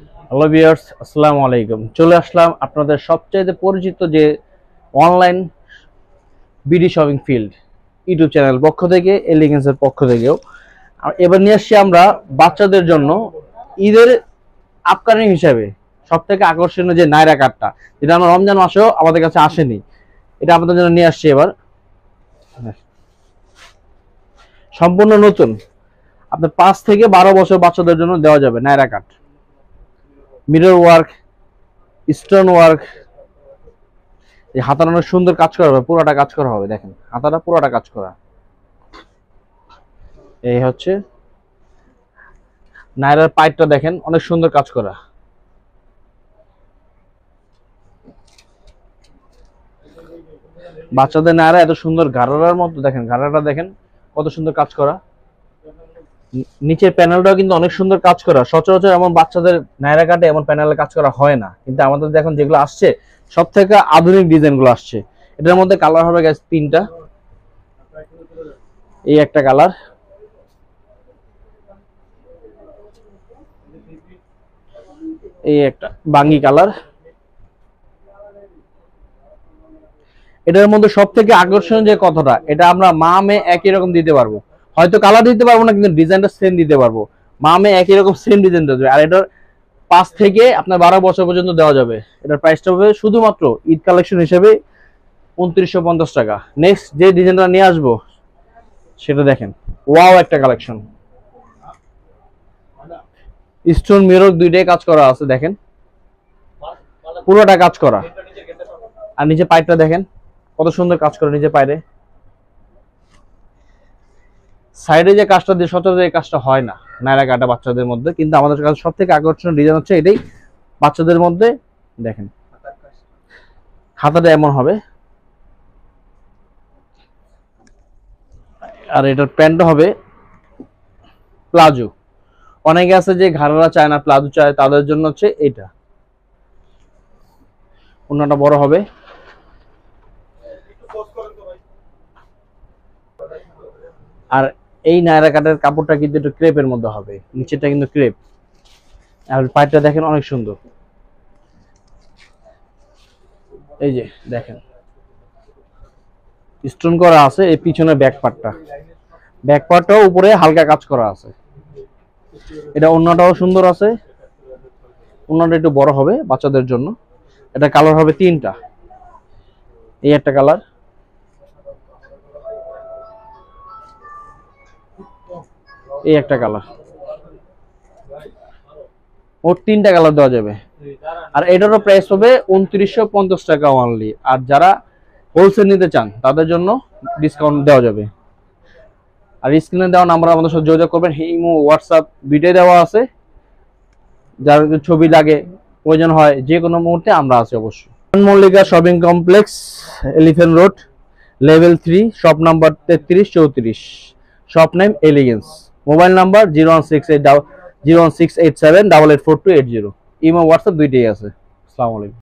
Hello viewers আসসালামু আলাইকুম। চলে আসলাম আপনাদের সবচেয়ে পরিচিত যে online BD shopping field YouTube channel পক্ষ থেকে এলিগেন্সের পক্ষ থেকেও। এবার নিয়ে আসছি আমরা বাচ্চাদের জন্য ঈদের আপকারিং হিসাবে সব থেকে আকর্ষণীয় যে নায়রা কার্ডটা। যেটা আমরা রমজান মাসেও আমাদের কাছে আসেনি। এটা আপনাদের জন্য নিয়ে আসছি এবার। সম্পূর্ণ নতুন। আপনার পাঁচ থেকে বারো বছর বাচ্চাদের জন্য দেওয়া যাবে Naira cut mirror work, stone work, এই হাতার অনেক সুন্দর কাজ করা হবে, পুরোটা কাজ করা হবে, দেখেন, হাতাটা পুরোটা কাজ করা। এই হচ্ছে নায়রার পাইপটা দেখেন, অনেক সুন্দর কাজ করা। বাচ্চাদের নায়রা এত সুন্দর গারার মতো, দেখেন গারাটা দেখেন, কত সুন্দর কাজ করা। নিচের প্যানেলটাও কিন্তু অনেক সুন্দর কাজ করা। সচরাচর এমন বাচ্চাদের নায়রা কাটে এমন প্যানেলে কাজ করা হয় না। কিন্তু আমাদের এখন যেগুলো আসছে সব থেকে আধুনিক ডিজাইনগুলো আসছে। এটার মধ্যে কালার হবে গ্যাস তিনটা। এই একটা কালার। এই একটা বাঙ্গি কালার। এটার মধ্যে সব থেকে আকর্ষণীয় যে কথাটা, এটা আমরা মা মেয়ে একই রকম দিতে পারব। হয়তো কালার দিতে পারব না, কিন্তু ডিজাইনটা সেম দিতে পারব। মা মেয়ে একই রকম সেম ডিজাইন দিতে হবে আর এটার পাঁচ থেকে আপনার বারো বছর পর্যন্ত দেওয়া যাবে। এটার প্রাইসটা হবে শুধুমাত্র ঈদ কালেকশন হিসেবে উনত্রিশশো পঞ্চাশ টাকা। নেক্সট যে ডিজাইনটা নিয়ে আসব, সেটা দেখেন। ওয়াও একটা কালেকশন স্টোন মিরর দুইটাই কাজ করা আছে, দেখেন। পুরোটা কাজ করা। আর নিচে পাইপটা দেখেন। কত সুন্দর কাজ করে নিচে পাইরে সাইডে যে কাজটা দিয়ে সচরাচর এই কাজটা হয় না নায়রা কাটা বাচ্চাদের মধ্যে, কিন্তু আমাদের কাছে সব থেকে আকর্ষণীয় ডিজাইন হচ্ছে এটাই। বাচ্চাদের মধ্যে, দেখেন হাতাটা এমন হবে। আর এটার প্যান্টটা হবে প্লাজো। অনেকে আছে যে ঘাড়ারা চায় না, প্লাজো চায়, তাদের জন্য হচ্ছে এটা। অন্যটা বড় হবে। আর এই নায়রা কাটের কাপড়টা কিন্তু একটু ক্রেপের মধ্যে হবে, নিচেরটা কিন্তু ক্রেপ। আর পাইপটা দেখেন অনেক সুন্দর। এই যে, দেখেন। স্টোন করা আছে, এই পিছনে ব্যাক পার্টটা ব্যাক পার্টটাও উপরে হালকা কাজ করা আছে। এটা অন্যটাও সুন্দর আছে। অন্যটা একটু বড় হবে বাচ্চাদের জন্য। এটা কালার হবে তিনটা। এই একটা কালার এই একটা কালার। ওর তিনটা কালার দেওয়া যাবে। আর এটারও প্রাইস হবে উনত্রিশশো পঞ্চাশ টাকা অনলি আর যারা হোলসেল নিতে চান, তাদের জন্য ডিসকাউন্ট দেওয়া যাবে। আর স্ক্রিনে দেওয়া নাম্বার আমাদের সাথে যোগাযোগ করবেন। হিমো হোয়াটসঅ্যাপ দুইটাই দেওয়া আছে। যার ছবি লাগে, প্রয়োজন হয়, যে কোনো মুহূর্তে আমরা আছি অবশ্যই। Mallika shopping complex elephant road level three shop number তেত্রিশ, চৌত্রিশ। Shop name elegance mobile number zero one six eight zero one six eight seven, double eight four two eight zero. Imo, WhatsApp দুইটাই আছে। আসসালামু আলাইকুম।